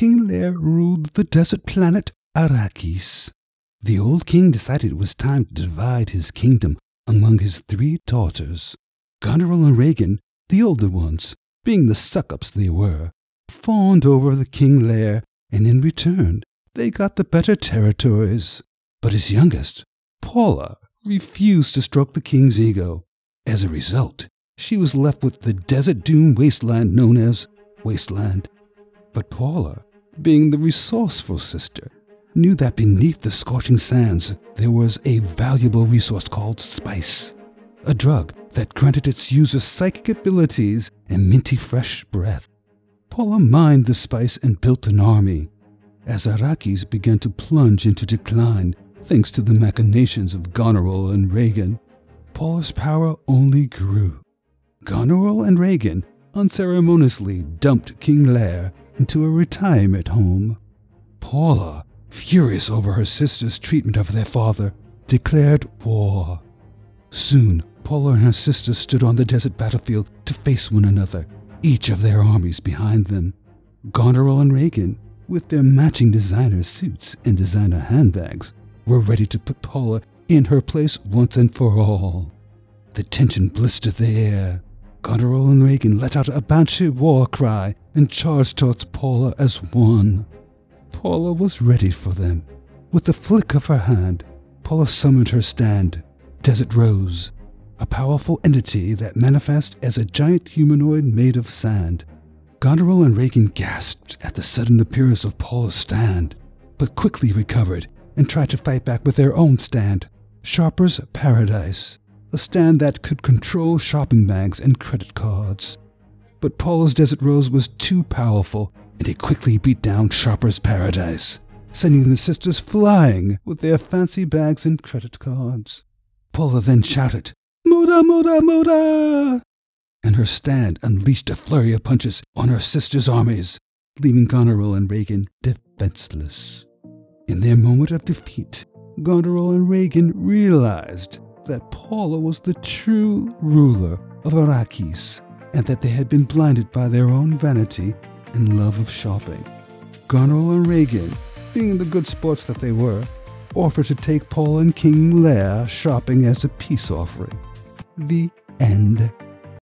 King Lear ruled the desert planet Arrakis. The old king decided it was time to divide his kingdom among his three daughters. Goneril and Regan, the older ones, being the suck-ups they were, fawned over the King Lear, and in return they got the better territories. But his youngest, Paula, refused to stroke the king's ego. As a result, she was left with the desert dune wasteland known as Wasteland. But Paula, being the resourceful sister, knew that beneath the scorching sands there was a valuable resource called spice, a drug that granted its users psychic abilities and minty fresh breath. Paula mined the spice and built an army. As Arrakis began to plunge into decline, thanks to the machinations of Goneril and Regan, Paula's power only grew. Goneril and Regan unceremoniously dumped King Lear into a retirement home. Paula, furious over her sister's treatment of their father, declared war. Soon, Paula and her sister stood on the desert battlefield to face one another, each of their armies behind them. Goneril and Regan, with their matching designer suits and designer handbags, were ready to put Paula in her place once and for all. The tension blistered the air. Goneril and Regan let out a banshee war cry and charged towards Paula as one. Paula was ready for them. With a flick of her hand, Paula summoned her stand, Desert Rose, a powerful entity that manifests as a giant humanoid made of sand. Goneril and Regan gasped at the sudden appearance of Paula's stand, but quickly recovered and tried to fight back with their own stand, Shopper's Paradise, a stand that could control shopping bags and credit cards. But Paula's Desert Rose was too powerful, and it quickly beat down Shopper's Paradise, sending the sisters flying with their fancy bags and credit cards. Paula then shouted, Muda, Muda, Muda! And her stand unleashed a flurry of punches on her sister's armies, leaving Goneril and Regan defenseless. In their moment of defeat, Goneril and Regan realized that Paula was the true ruler of Arrakis and that they had been blinded by their own vanity and love of shopping. Goneril and Regan, being the good sports that they were, offered to take Paula and King Lear shopping as a peace offering. The end.